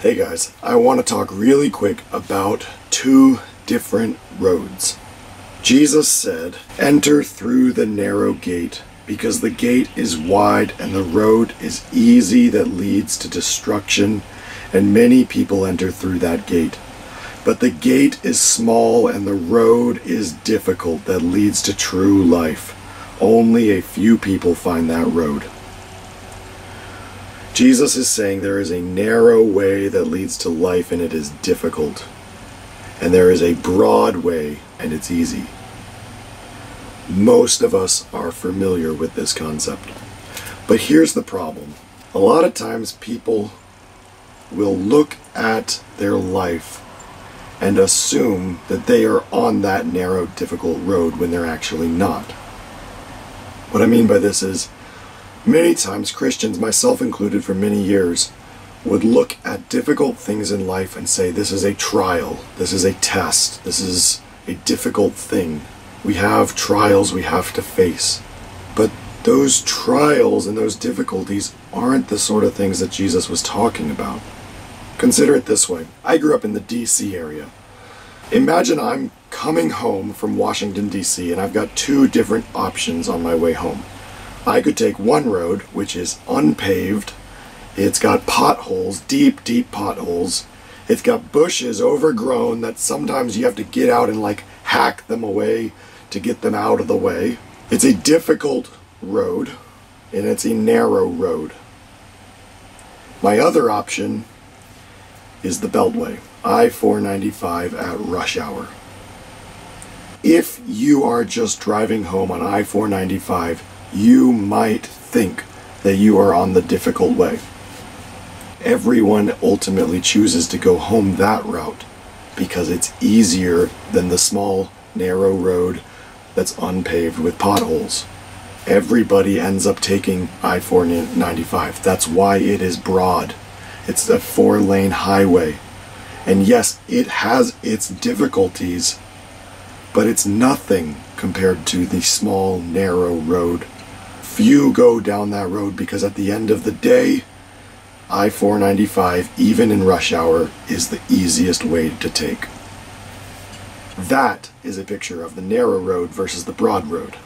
Hey guys, I want to talk really quick about two different roads. Jesus said, Enter through the narrow gate, because the gate is wide and the road is easy that leads to destruction, and many people enter through that gate. But the gate is small and the road is difficult that leads to true life. Only a few people find that road. Jesus is saying there is a narrow way that leads to life and it is difficult. And there is a broad way and it's easy. Most of us are familiar with this concept. But here's the problem. A lot of times people will look at their life and assume that they are on that narrow, difficult road when they're actually not. What I mean by this is, many times Christians, myself included for many years, would look at difficult things in life and say, this is a trial, this is a test, this is a difficult thing. We have trials we have to face. But those trials and those difficulties aren't the sort of things that Jesus was talking about. Consider it this way. I grew up in the DC area. Imagine I'm coming home from Washington, D.C., and I've got two different options on my way home. I could take one road, which is unpaved. It's got potholes, deep, deep potholes. It's got bushes overgrown that sometimes you have to get out and like hack them away to get them out of the way. It's a difficult road, and it's a narrow road. My other option is the Beltway, I 495 at rush hour. If you are just driving home on I 495, you might think that you are on the difficult way. Everyone ultimately chooses to go home that route because it's easier than the small, narrow road that's unpaved with potholes. Everybody ends up taking I 495. That's why it is broad. It's a four lane highway. And yes, it has its difficulties, but it's nothing compared to the small, narrow road. Few go down that road because at the end of the day, I 495, even in rush hour, is the easiest way to take. That is a picture of the narrow road versus the broad road.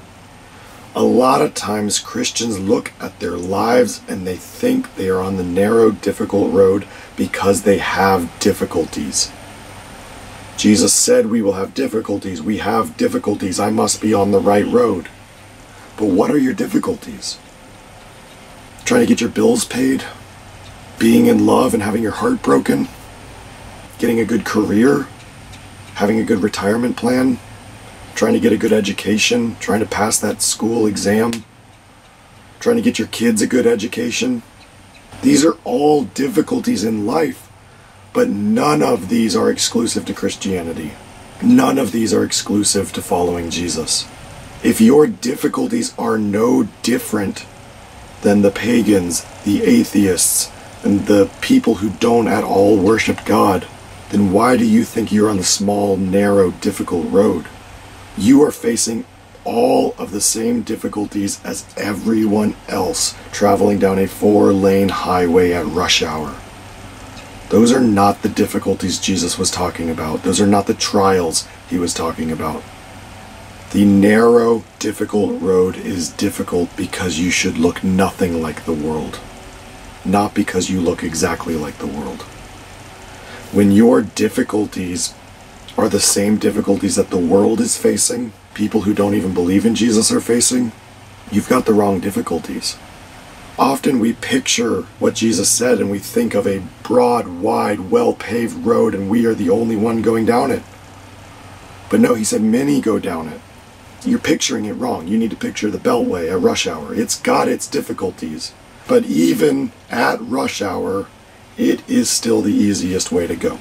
A lot of times Christians look at their lives and they think they are on the narrow, difficult road because they have difficulties. Jesus said we will have difficulties. We have difficulties. I must be on the right road. But what are your difficulties? Trying to get your bills paid? Being in love and having your heart broken? Getting a good career? Having a good retirement plan? trying to get a good education, trying to pass that school exam, trying to get your kids a good education. These are all difficulties in life, but none of these are exclusive to Christianity. None of these are exclusive to following Jesus. If your difficulties are no different than the pagans, the atheists, and the people who don't at all worship God, then why do you think you're on the small, narrow, difficult road? you are facing all of the same difficulties as everyone else traveling down a four lane highway at rush hour. Those are not the difficulties Jesus was talking about. Those are not the trials he was talking about. The narrow, difficult road is difficult because you should look nothing like the world, not because you look exactly like the world. When your difficulties are the same difficulties that the world is facing, people who don't even believe in Jesus are facing, you've got the wrong difficulties. Often we picture what Jesus said and we think of a broad, wide, well paved road and we are the only one going down it. But no, he said many go down it. You're picturing it wrong. You need to picture the Beltway at rush hour. It's got its difficulties. But even at rush hour, it is still the easiest way to go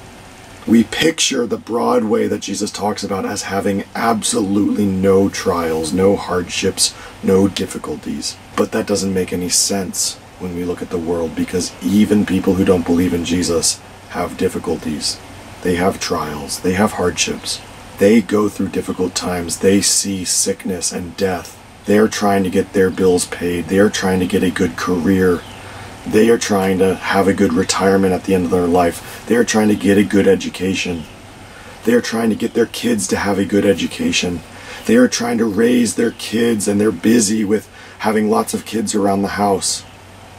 we picture the broad way that Jesus talks about as having absolutely no trials, no hardships, no difficulties. But that doesn't make any sense when we look at the world because even people who don't believe in Jesus have difficulties. They have trials, they have hardships. They go through difficult times. They see sickness and death. They're trying to get their bills paid. They're trying to get a good career. They are trying to have a good retirement at the end of their life. They are trying to get a good education. They are trying to get their kids to have a good education. They are trying to raise their kids and they're busy with having lots of kids around the house.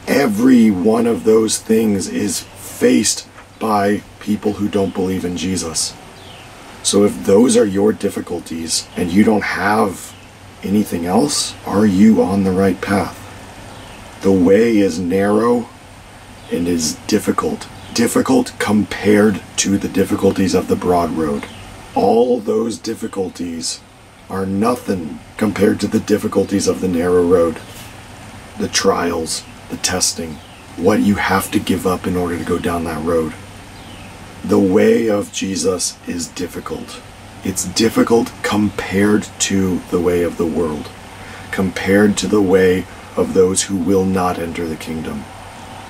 Every one of those things is faced by people who don't believe in Jesus. So if those are your difficulties and you don't have anything else, are you on the right path? The way is narrow and is difficult. Difficult compared to the difficulties of the broad road. All those difficulties are nothing compared to the difficulties of the narrow road. The trials, the testing, what you have to give up in order to go down that road. The way of Jesus is difficult. It's difficult compared to the way of the world, compared to the way of those who will not enter the kingdom.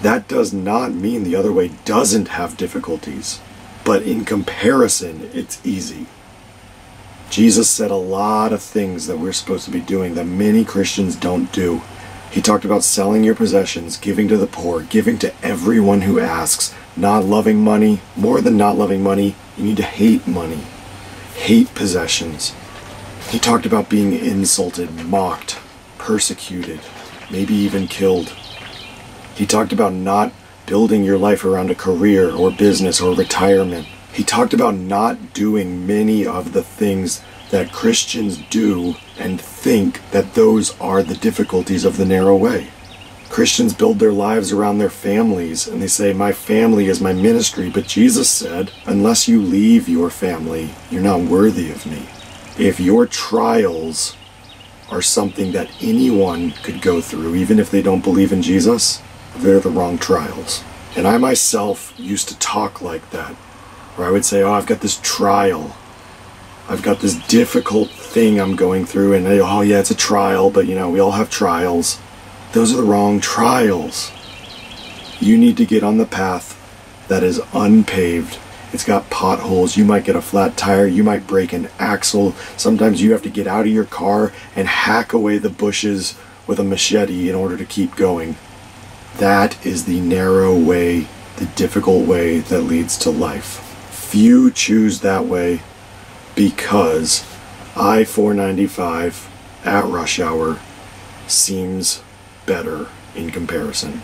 That does not mean the other way doesn't have difficulties, but in comparison, it's easy. Jesus said a lot of things that we're supposed to be doing that many Christians don't do. He talked about selling your possessions, giving to the poor, giving to everyone who asks, not loving money. More than not loving money, you need to hate money, hate possessions. He talked about being insulted, mocked, persecuted, maybe even killed. He talked about not building your life around a career or business or retirement. He talked about not doing many of the things that Christians do and think that those are the difficulties of the narrow way. Christians build their lives around their families and they say, My family is my ministry. But Jesus said, Unless you leave your family, you're not worthy of me. If your trials are something that anyone could go through, even if they don't believe in Jesus, they're the wrong trials. And I myself used to talk like that, where I would say, Oh, I've got this trial I've got this difficult thing I'm going through, and oh, yeah, it's a trial, but you know, we all have trials. Those are the wrong trials. You need to get on the path that is unpaved. It's got potholes. You might get a flat tire. You might break an axle. Sometimes you have to get out of your car and hack away the bushes with a machete in order to keep going. That is the narrow way, the difficult way that leads to life. Few choose that way because I 495 at rush hour seems better in comparison.